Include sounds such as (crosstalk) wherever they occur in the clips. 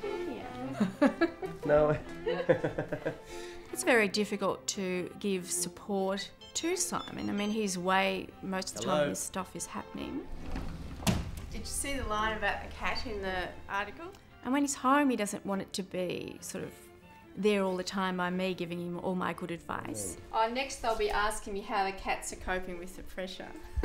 cat here? No. (laughs) It's very difficult to give support to Simon. I mean, he's away most of the Hello. time this stuff is happening. Did you see the line about the cat in the article? And when he's home, he doesn't want it to be sort of there all the time by me giving him all my good advice. Oh, next they'll be asking me how the cats are coping with the pressure. (laughs)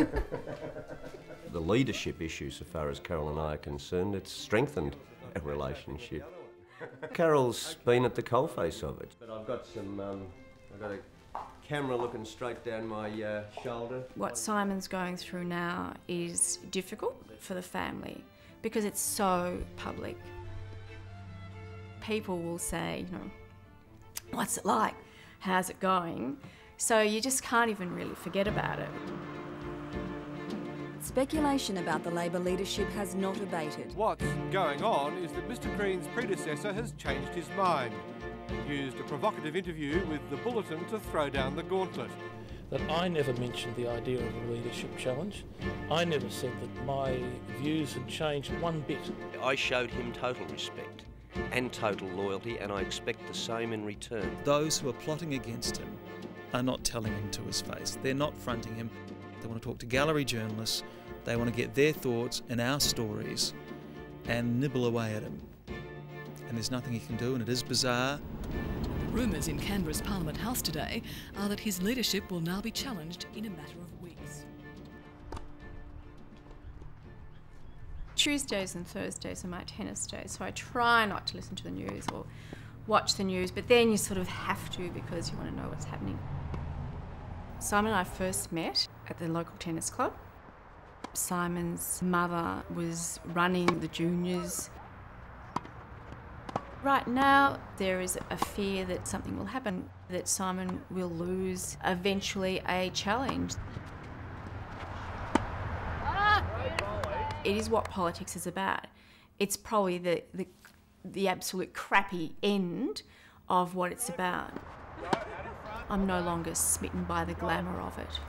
the leadership issue, so far as Carol and I are concerned, it's strengthened our relationship. (laughs) Carol's been at the coalface of it. But I've got some, um, I've got a camera looking straight down my uh, shoulder. What Simon's going through now is difficult for the family because it's so public. People will say, you know, what's it like? How's it going? So you just can't even really forget about it. Speculation about the Labor leadership has not abated. What's going on is that Mr Crean's predecessor has changed his mind. Used a provocative interview with the Bulletin to throw down the gauntlet. that I never mentioned the idea of a leadership challenge. I never said that my views had changed one bit. I showed him total respect and total loyalty, and I expect the same in return. Those who are plotting against him are not telling him to his face. They're not fronting him. They want to talk to gallery journalists. They want to get their thoughts and our stories and nibble away at them. And there's nothing he can do, and it is bizarre. Rumours in Canberra's Parliament House today are that his leadership will now be challenged in a matter of weeks. Tuesdays and Thursdays are my tennis days, so I try not to listen to the news or watch the news, but then you sort of have to because you want to know what's happening. Simon and I first met at the local tennis club. Simon's mother was running the juniors. Right now, there is a fear that something will happen, that Simon will lose eventually a challenge. It is what politics is about. It's probably the, the, the absolute crappy end of what it's about. I'm no longer smitten by the glamour of it.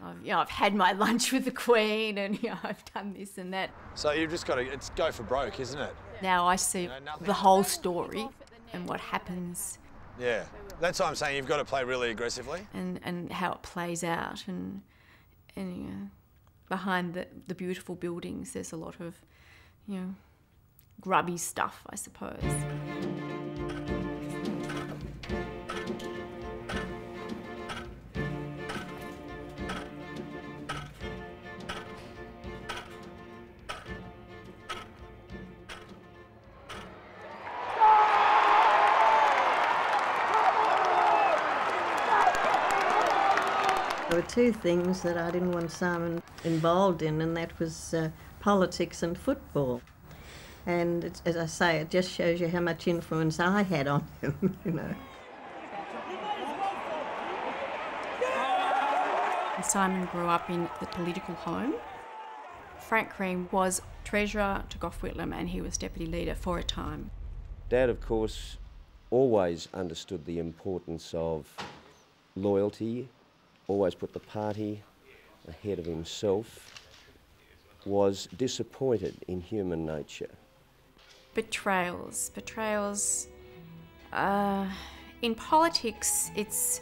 I've, you know, I've had my (laughs) lunch with the Queen and you know, I've done this and that. So you've just got to it's go for broke, isn't it? Now I see the whole story and what happens Yeah. That's what I'm saying. You've got to play really aggressively. and, and how it plays out and and you know, behind the, the beautiful buildings there's a lot of you know grubby stuff I suppose. Two things that I didn't want Simon involved in, and that was uh, politics and football. And it's, as I say, it just shows you how much influence I had on (laughs) him, you know. Simon grew up in the political home. Frank Crean was treasurer to Gough Whitlam and he was deputy leader for a time. Dad, of course, always understood the importance of loyalty, always put the party ahead of himself, was disappointed in human nature. Betrayals. Betrayals. Uh, in politics, it's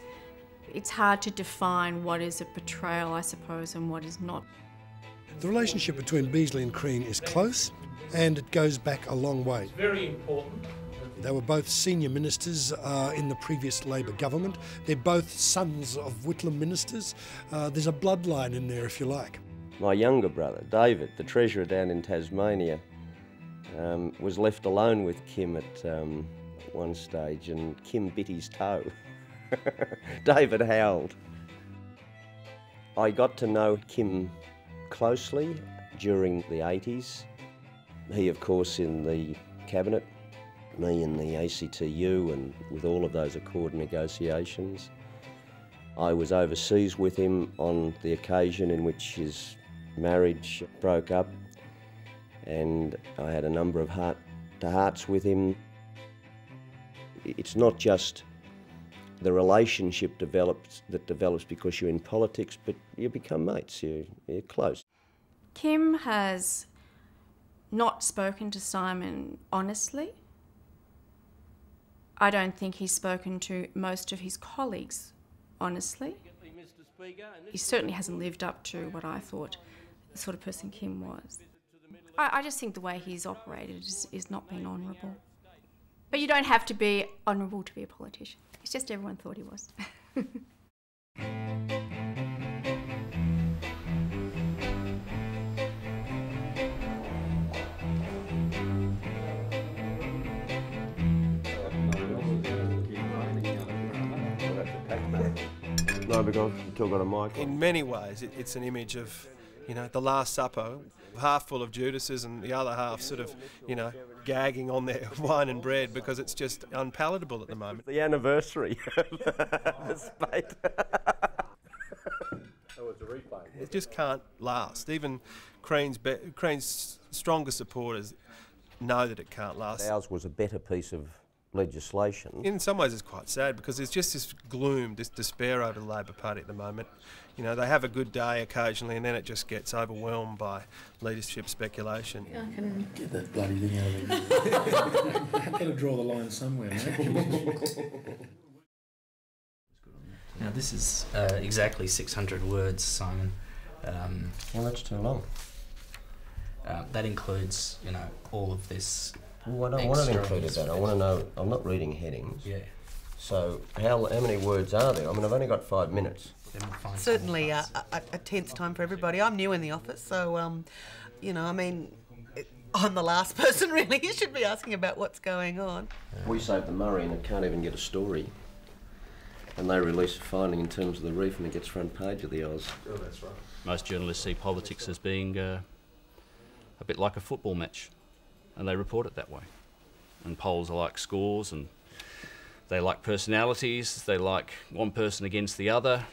it's hard to define what is a betrayal, I suppose, and what is not. The relationship between Beazley and Crean is close and it goes back a long way. Very important. They were both senior ministers uh, in the previous Labor government. They're both sons of Whitlam ministers. Uh, there's a bloodline in there, if you like. My younger brother, David, the treasurer down in Tasmania, um, was left alone with Kim at um, one stage, and Kim bit his toe. (laughs) David howled. I got to know Kim closely during the 80s. He, of course, in the cabinet, me in the ACTU, and with all of those accord negotiations. I was overseas with him on the occasion in which his marriage broke up, and I had a number of heart to hearts with him. It's not just the relationship develops that develops because you're in politics, but you become mates. You, you're close. Kim has not spoken to Simon honestly. I don't think he's spoken to most of his colleagues honestly. He certainly hasn't lived up to what I thought the sort of person Kim was. I, I just think the way he's operated is, is not being honourable. But you don't have to be honourable to be a politician. It's just everyone thought he was. (laughs) No, because you've still got a mic. In many ways, it, it's an image of, you know, the Last Supper, half full of Judases and the other half sort of, you know, gagging on their (laughs) wine and bread because it's just unpalatable at the moment. The anniversary of (laughs) the spate. It just can't last. Even Crean's, be- Crean's stronger supporters know that it can't last. Ours was a better piece of legislation. In some ways, it's quite sad because there's just this gloom, this despair over the Labor Party at the moment. You know, they have a good day occasionally, and then it just gets overwhelmed by leadership speculation. I can get that bloody thing out of there. I've got to draw the line somewhere, mate. (laughs) Now this is uh, exactly 600 words, Simon. Um, well, that's too long. Uh, that includes, you know, all of this. Well, I don't want it included that. I want to know. I'm not reading headings. Yeah. So how how many words are there? I mean, I've only got five minutes. Certainly a, a, a tense time for everybody. I'm new in the office, so um, you know, I mean, I'm the last (laughs) person really you should be asking about what's going on. We saved the Murray and it can't even get a story. And they release a finding in terms of the reef and it gets front page of the Oz. Oh, that's right. Most journalists see politics as being uh, a bit like a football match, and they report it that way. And polls are like scores, and they like personalities, they like one person against the other.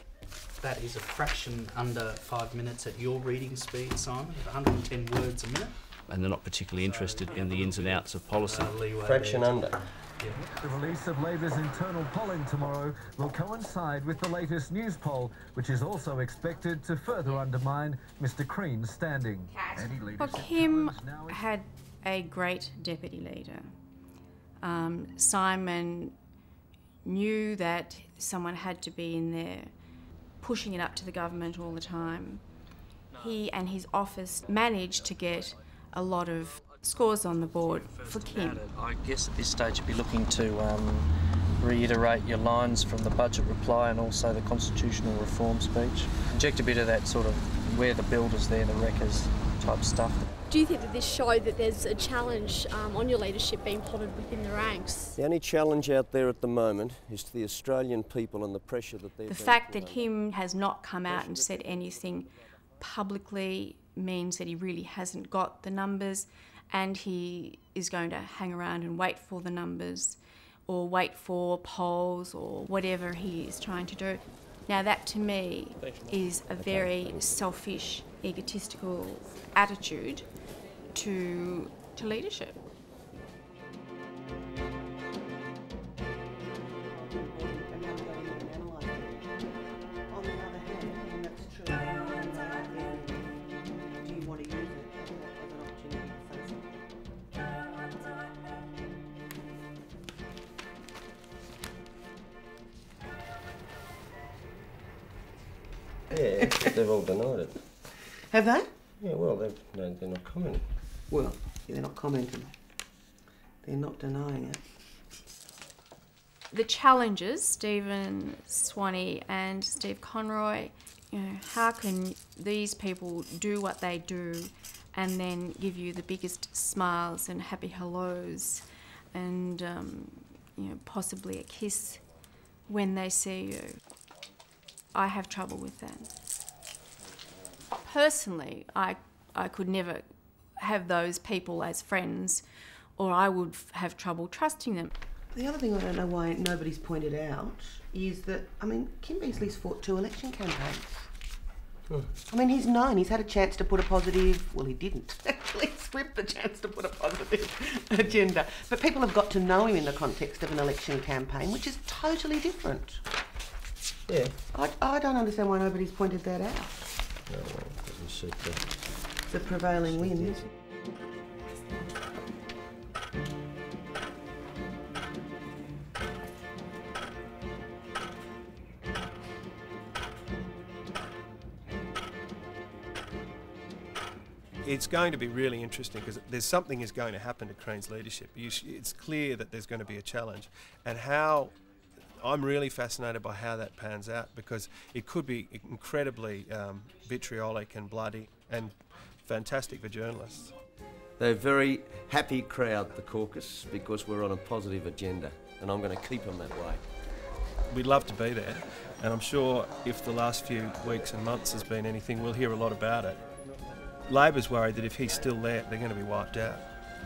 That is a fraction under five minutes at your reading speed, Simon, 110 words a minute. And they're not particularly interested in the ins and outs of policy. Fraction under. The release of Labor's internal polling tomorrow will coincide with the latest Newspoll, which is also expected to further undermine Mr Crean's standing. Well, Kim had a great deputy leader. Um, Simon knew that someone had to be in there pushing it up to the government all the time. He and his office managed to get a lot of scores on the board for Kim. I guess at this stage you'd be looking to um, reiterate your lines from the budget reply and also the constitutional reform speech. Inject a bit of that sort of where the builders there, the wreckers type stuff. Do you think that this showed that there's a challenge um, on your leadership being plotted within the ranks? The only challenge out there at the moment is to the Australian people and the pressure that they're The fact that him has not come out and said anything publicly means that he really hasn't got the numbers and he is going to hang around and wait for the numbers or wait for polls or whatever he is trying to do. Now, that to me is a very selfish, egotistical attitude to, to leadership. Have they? Yeah, well, they've, no, they're not commenting. Well, yeah, they're not commenting. They're not denying it. The challenges, Stephen Swanee and Steve Conroy, you know, how can these people do what they do and then give you the biggest smiles and happy hellos and, um, you know, possibly a kiss when they see you? I have trouble with that. Personally, I, I could never have those people as friends, or I would f- have trouble trusting them. The other thing I don't know why nobody's pointed out is that, I mean, Kim Beazley's fought two election campaigns. I mean, he's known, he's had a chance to put a positive, well, he didn't (laughs) actually slip the chance to put a positive (laughs) agenda. But people have got to know him in the context of an election campaign, which is totally different. Yeah. I, I don't understand why nobody's pointed that out. Oh, no, the prevailing wind. It's going to be really interesting because there's something is going to happen to Crean's leadership. it's clear that there's going to be a challenge, and how I'm really fascinated by how that pans out because it could be incredibly um, vitriolic and bloody and fantastic for journalists. They're a very happy crowd, the caucus, because we're on a positive agenda, and I'm going to keep them that way. We'd love to be there, and I'm sure if the last few weeks and months has been anything, we'll hear a lot about it. Labor's worried that if he's still there, they're going to be wiped out.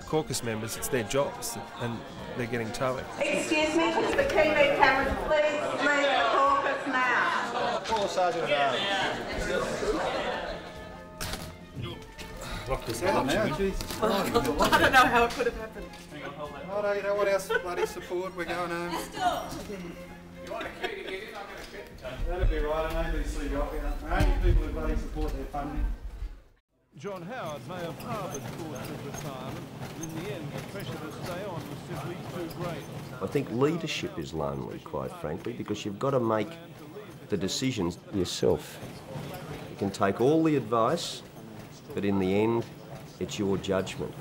Caucus members, it's their jobs, and they're getting towed. Excuse me, could the TV cameras please leave the caucus now? Call Sergeant Lock this out now. I don't know how it could have happened. Oh, you know what else bloody support? We're going home. You want a key to get in? That'd be right. An ABC lockout. Only people who bloody support their funding. John Howard may have harboured thoughts of retirement, but in the end the pressure to stay on was simply too great. I think leadership is lonely, quite frankly, because you've got to make the decisions yourself. You can take all the advice, but in the end, it's your judgment.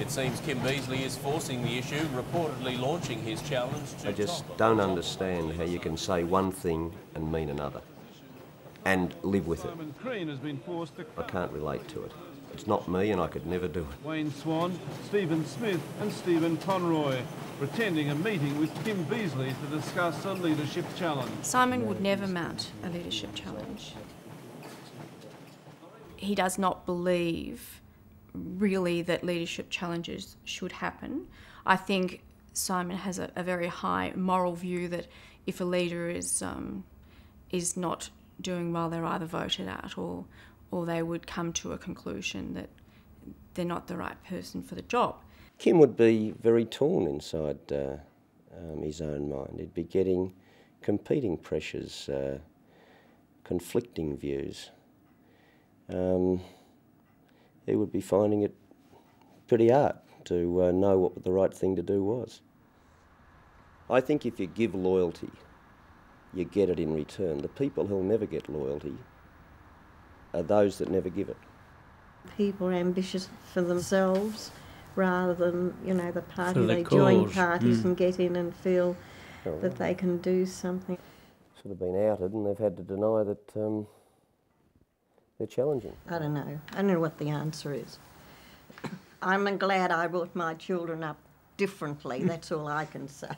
It seems Kim Beazley is forcing the issue, reportedly launching his challenge to I just don't understand how you can say one thing and mean another and live with it. Simon Crean has been forced to I can't relate to it. It's not me and I could never do it. Wayne Swan, Stephen Smith and Stephen Conroy, pretending a meeting with Kim Beazley to discuss a leadership challenge. Simon would never mount a leadership challenge. He does not believe really that leadership challenges should happen. I think Simon has a, a very high moral view that if a leader is um, is not doing well, they're either voted out or or they would come to a conclusion that they're not the right person for the job. Kim would be very torn inside uh, um, his own mind. He'd be getting competing pressures, uh, conflicting views. Um, he would be finding it pretty hard to uh, know what the right thing to do was. I think if you give loyalty, you get it in return. The people who'll never get loyalty are those that never give it. People are ambitious for themselves rather than, you know, the party the they join parties Mm. and get in and feel Oh, that they can do something. Sort of been outed and they've had to deny that um, they're challenging. I don't know. I don't know what the answer is. I'm glad I brought my children up differently. (laughs) That's all I can say.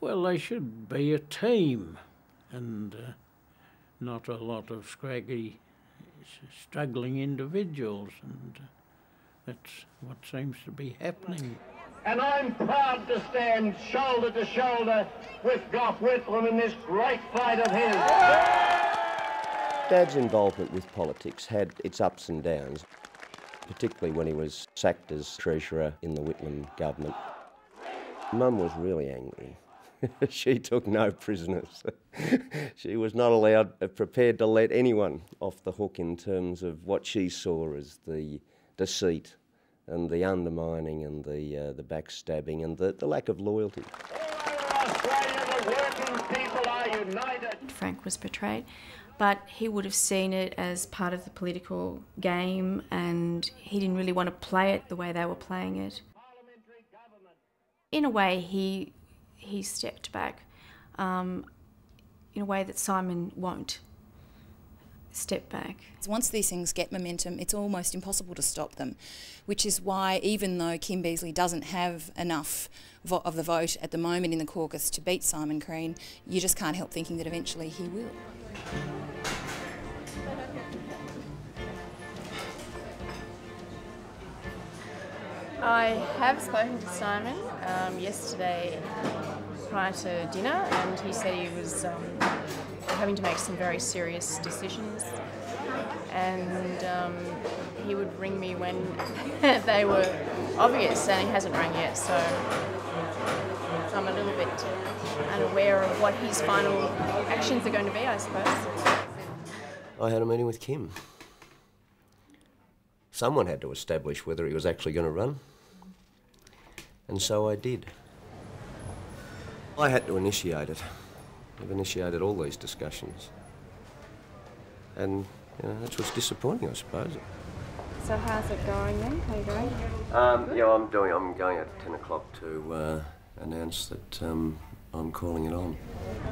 Well, they should be a team and uh, not a lot of scraggy, struggling individuals, and uh, that's what seems to be happening. And I'm proud to stand shoulder to shoulder with Gough Whitlam in this great fight of his. Dad's involvement with politics had its ups and downs, particularly when he was sacked as treasurer in the Whitlam government. Mum was really angry. (laughs) she took no prisoners. (laughs) she was not allowed, uh, prepared to let anyone off the hook in terms of what she saw as the deceit and the undermining and the, uh, the backstabbing and the, the lack of loyalty. Frank was betrayed, but he would have seen it as part of the political game and he didn't really want to play it the way they were playing it. In a way, he, he stepped back um, in a way that Simon won't step back. Once these things get momentum, it's almost impossible to stop them, which is why, even though Kim Beazley doesn't have enough vo- of the vote at the moment in the caucus to beat Simon Crean, you just can't help thinking that eventually he will. I have spoken to Simon um, yesterday prior to dinner, and he said he was um, having to make some very serious decisions. And um, he would ring me when (laughs) they were obvious, and he hasn't rang yet, so I'm a little bit unaware of what his final actions are going to be, I suppose. I had a meeting with Kim. Someone had to establish whether he was actually going to run. And so I did. I had to initiate it. I've initiated all these discussions. And, you know, that's what's disappointing, I suppose. So how's it going then? How are you going? Um, yeah, I'm doing. I'm going at ten o'clock to uh, announce that um, I'm calling it on.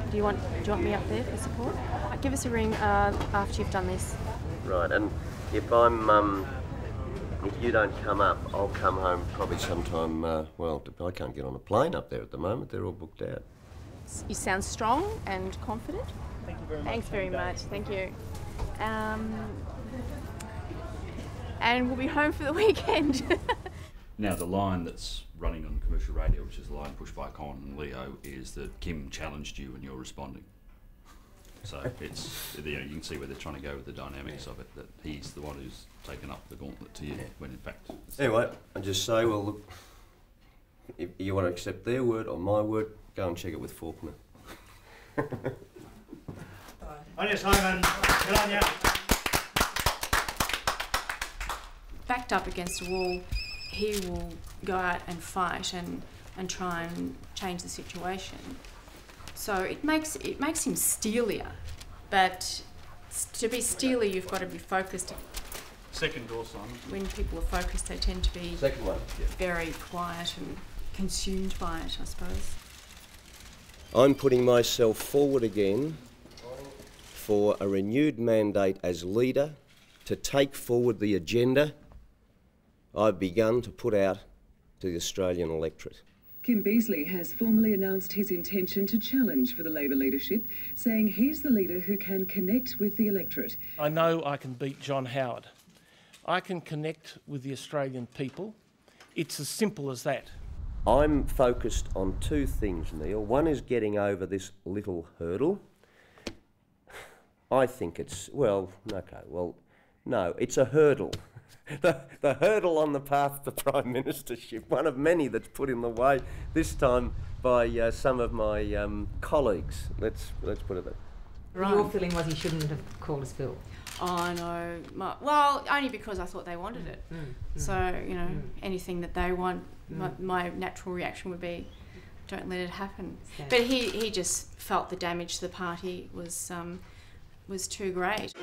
Do you want Do you want me up there for support? Uh, give us a ring uh, after you've done this. Right, and if I'm um, if you don't come up, I'll come home probably sometime. Uh, well, I can't get on a plane up there at the moment. They're all booked out. You sound strong and confident. Thank you very much. Thanks very much. Thank you. Um, and we'll be home for the (laughs) weekend. Now, the line that's running on commercial radio, which is the line pushed by Con and Leo, is that Kim challenged you and you're responding. So it's you, know, you can see where they're trying to go with the dynamics of it. That he's the one who's taken up the gauntlet to you, when in fact. Anyway, I just say, well, look, if you want to accept their word or my word, go and check it with Faulkner. (laughs) On you, Simon. Good on you. Backed up against a wall, he will go out and fight and, and try and change the situation. So it makes it makes him steelier, but to be steely, you've got to be focused. Second door, Simon. When people are focused, they tend to be Second one. very quiet and consumed by it, I suppose. I'm putting myself forward again for a renewed mandate as leader to take forward the agenda I've begun to put out to the Australian electorate. Kim Beazley has formally announced his intention to challenge for the Labor leadership, saying he's the leader who can connect with the electorate. I know I can beat John Howard. I can connect with the Australian people. It's as simple as that. I'm focused on two things, Neil. One is getting over this little hurdle. I think it's, well, okay, well, no, it's a hurdle. (laughs) the, the hurdle on the path to Prime Ministership, one of many that's put in the way, this time by uh, some of my um, colleagues. Let's, let's put it that Your feeling was he shouldn't have called us spill. Oh no, my, well, only because I thought they wanted it. Mm, mm, so you know, mm. anything that they want, my, Mm. my natural reaction would be, don't let it happen. Yeah. But he, he just felt the damage to the party was um, was too great.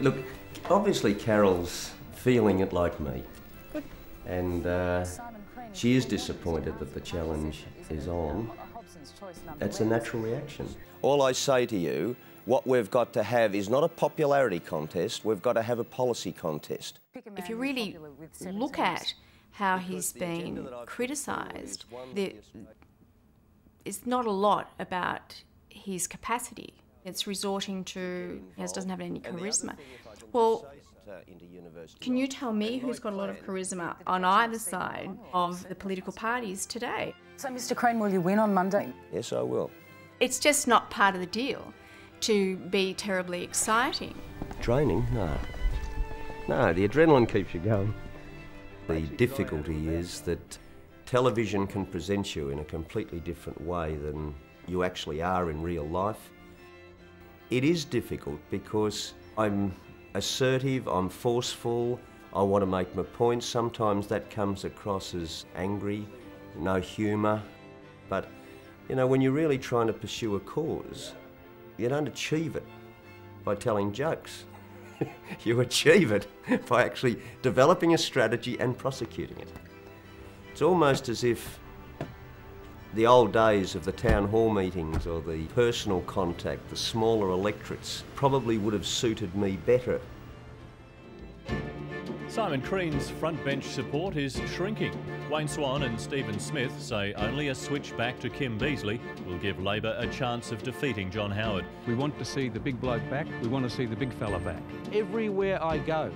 Look, obviously Carol's feeling it like me. Good. And uh, she is disappointed that the challenge is on. That's a natural reaction. All I say to you, what we've got to have is not a popularity contest, we've got to have a policy contest. If you really look at how he's been criticised. It's not a lot about his capacity. It's resorting to, he doesn't have any charisma. Well, can you tell me who's got a lot of charisma on either side of the political parties today? So, Mr. Crean, will you win on Monday? Yes, I will. It's just not part of the deal to be terribly exciting. Draining? No. No, the adrenaline keeps you going. The difficulty is that television can present you in a completely different way than you actually are in real life. It is difficult because I'm assertive, I'm forceful, I want to make my point. Sometimes that comes across as angry, no humour. But, you know, when you're really trying to pursue a cause, you don't achieve it by telling jokes. (laughs) you achieve it by actually developing a strategy and prosecuting it. It's almost as if the old days of the town hall meetings or the personal contact, the smaller electorates, probably would have suited me better. Simon Crean's front bench support is shrinking. Wayne Swan and Stephen Smith say only a switch back to Kim Beazley will give Labor a chance of defeating John Howard. We want to see the big bloke back. We want to see the big fella back. Everywhere I go,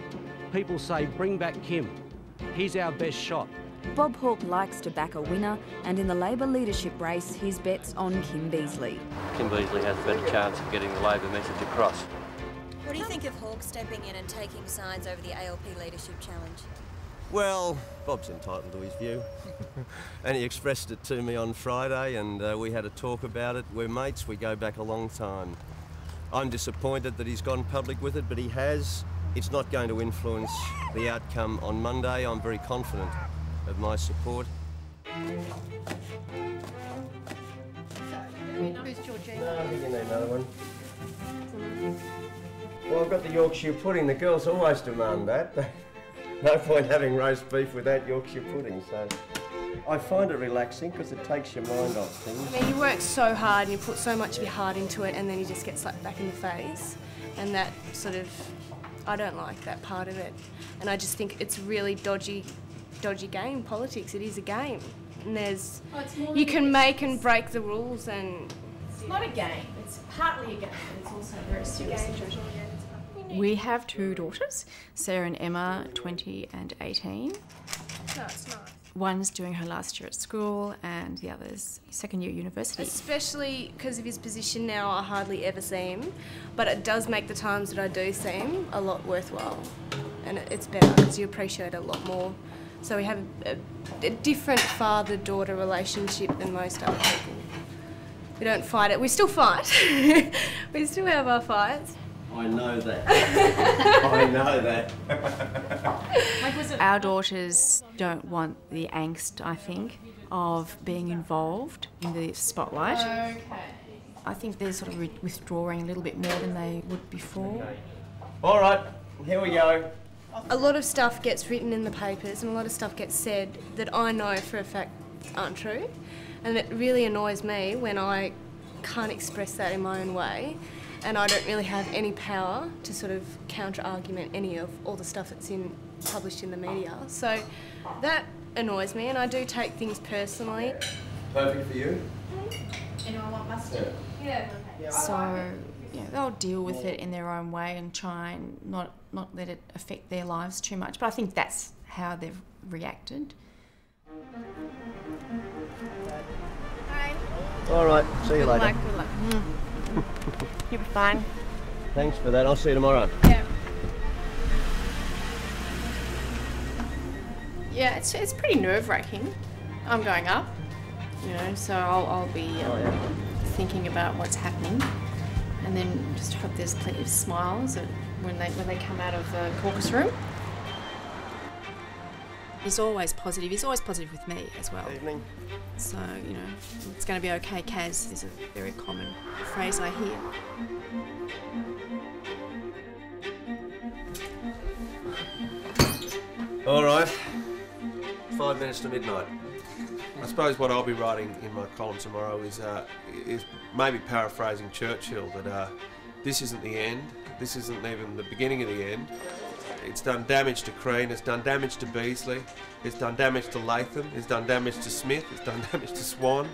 people say, bring back Kim. He's our best shot. Bob Hawke likes to back a winner, and in the Labor leadership race, his bet's on Kim Beazley. Kim Beazley has a better chance of getting the Labor message across. What do you think of Hawke stepping in and taking sides over the ALP leadership challenge? Well, Bob's entitled to his view. (laughs) and he expressed it to me on Friday, and uh, we had a talk about it. We're mates, we go back a long time. I'm disappointed that he's gone public with it, but he has. it's not going to influence the outcome on Monday. I'm very confident of my support. Who's Georgina? No, I think you need another one. Well, I've got the Yorkshire pudding. The girls always demand that. (laughs) no point having roast beef without Yorkshire pudding, so I find it relaxing because it takes your mind off things. I mean, you work so hard and you put so much of your heart into it, and then you just get slapped back in the face, and that sort of, I don't like that part of it, and I just think it's really dodgy, dodgy game. Politics. It is a game, and there's, Oh, you can make and break the rules, and It's not a game. It's partly a game, but it's also a very serious situation. We have two daughters, Sarah and Emma, 20 and 18. no, it's not. One's doing her last year at school, and the other's second year at university. Especially because of his position now, I hardly ever see him, but it does make the times that I do see him a lot worthwhile, and it's better because you appreciate it a lot more. So we have a, a different father-daughter relationship than most other people. We don't fight it. We still fight. (laughs) we still have our fights. I know that. I know that. Our daughters don't want the angst, I think, of being involved in the spotlight. Okay. I think they're sort of re- withdrawing a little bit more than they would before. All right, here we go. A lot of stuff gets written in the papers and a lot of stuff gets said that I know for a fact aren't true. And it really annoys me when I can't express that in my own way and I don't really have any power to sort of counter argument any of all the stuff that's in published in the media. So that annoys me and I do take things personally. Perfect for you? Anyone want mustard? Yeah. So, yeah, they'll deal with it in their own way and try and not, not let it affect their lives too much. But I think that's how they've reacted. All right, see you Good later. luck, good luck. Mm. (laughs) You'll be fine. Thanks for that. I'll see you tomorrow. Yeah. Yeah, it's, it's pretty nerve wracking. I'm going up, you know, so I'll, I'll be um, thinking about what's happening and then just hope there's plenty of smiles when, they, when they come out of the caucus room. He's always positive. He's always positive with me as well. Evening. So, you know, it's going to be okay, Kaz is a very common phrase I hear. All right. Five minutes to midnight. I suppose what I'll be writing in my column tomorrow is uh, is maybe paraphrasing Churchill that uh, this isn't the end. This isn't even the beginning of the end. It's done damage to Crean. It's done damage to Beazley. It's done damage to Latham. It's done damage to Smith. It's done (laughs) damage to Swan.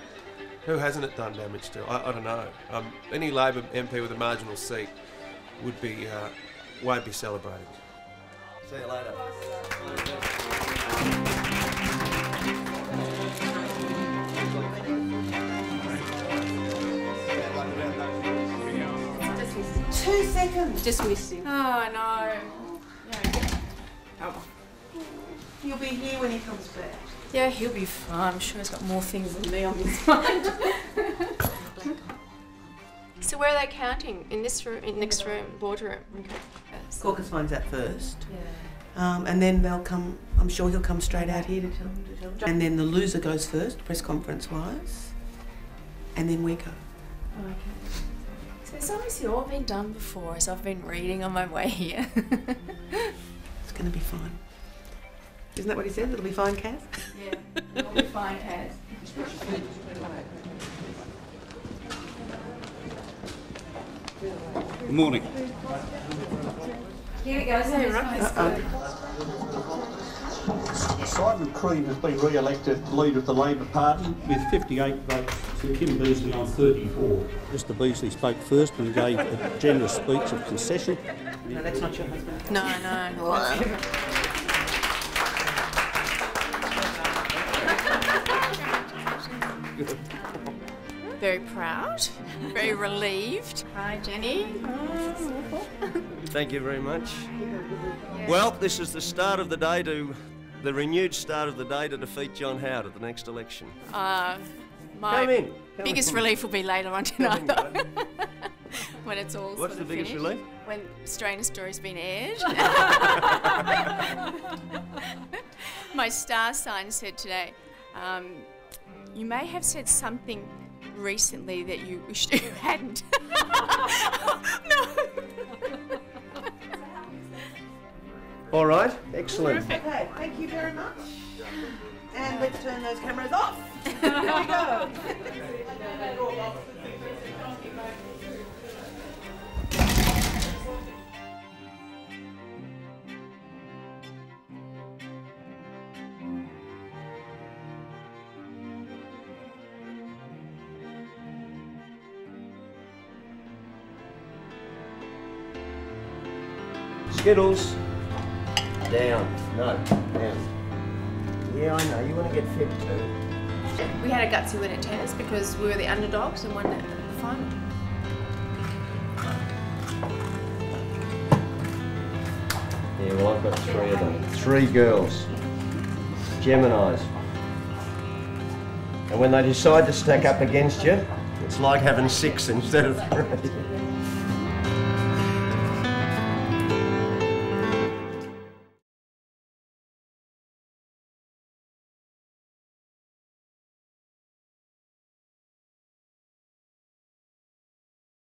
Who hasn't it done damage to? I, I don't know. Um, any Labor MP with a marginal seat would be uh, won't be celebrated. See you later. Two seconds. Just missed him. Oh, no. You'll be here when he comes back. Yeah, he'll be fine. I'm sure he's got more things than me on his mind. (laughs) so where are they counting? In this room, in next room, boardroom? Okay. Caucus finds out first. Um, and then they'll come, I'm sure he'll come straight out here to tell them to tell them. And then the loser goes first, press conference wise. And then we go. Okay. So it's obviously all been done before, as I've been reading on my way here. (laughs) It's going to be fine. Isn't that what he said? It'll be fine, Kath? yeah, it'll be fine, Kaz. Good morning. Here it goes. Hey, Simon Crean has been re-elected leader of the Labor Party with 58 votes to Kim Beazley on 34. Mr Beazley spoke first and gave a generous speech of concession. No, that's not your husband. No, no. (laughs) Very proud, very relieved. Hi, Jenny. Thank you very much. Well, this is the start of the day to the renewed start of the day to defeat John Howard at the next election. Uh, my Come in. Come biggest in. relief will be later on tonight, though. (laughs) when it's all What's sort the of biggest finished. relief? when Australian Story's been aired. (laughs) My star sign said today, um, you may have said something recently that you wished you (laughs) hadn't. no. All right, excellent. Okay, thank you very much. And let's turn those cameras off. Skittles. Down. No, down. Yeah, I know. You want to get fit too. We had a gutsy win at tennis because we were the underdogs and won the the final. Yeah, well, I've got three of them. Three girls. Geminis. And when they decide to stack up against you, it's like having six instead of three. (laughs)